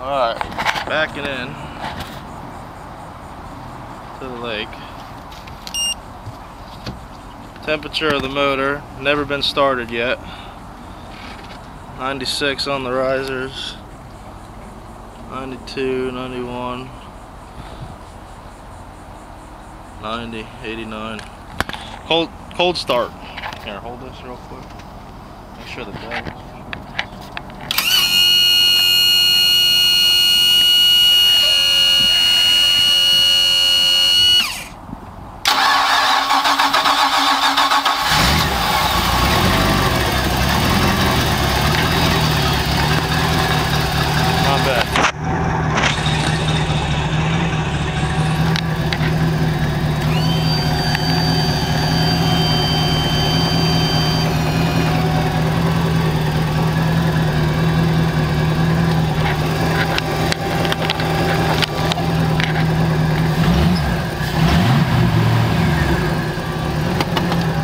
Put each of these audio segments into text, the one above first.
Alright, backing in to the lake. Temperature of the motor, never been started yet. 96 on the risers. 92, 91. 90, 89. Cold, cold start. Here, hold this real quick. Make sure the bell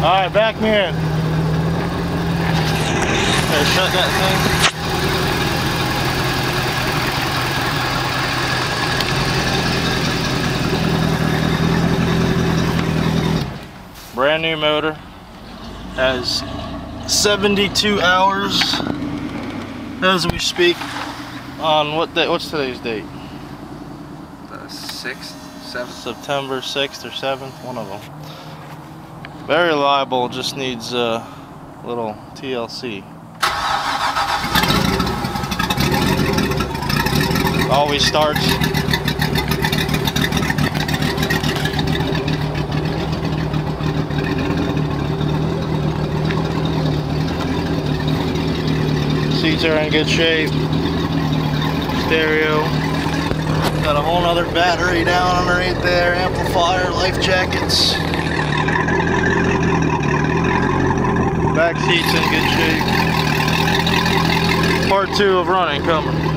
All right, back me in. Okay, shut that thing. brand new motor has 72 hours as we speak on what day what's today's date The sixth, seventh. September 6th or 7th one of them very reliable just needs a little TLC always starts Seats are in good shape. Stereo. Got a whole nother battery down underneath there. Amplifier, life jackets. Back seats in good shape. Part two of running coming.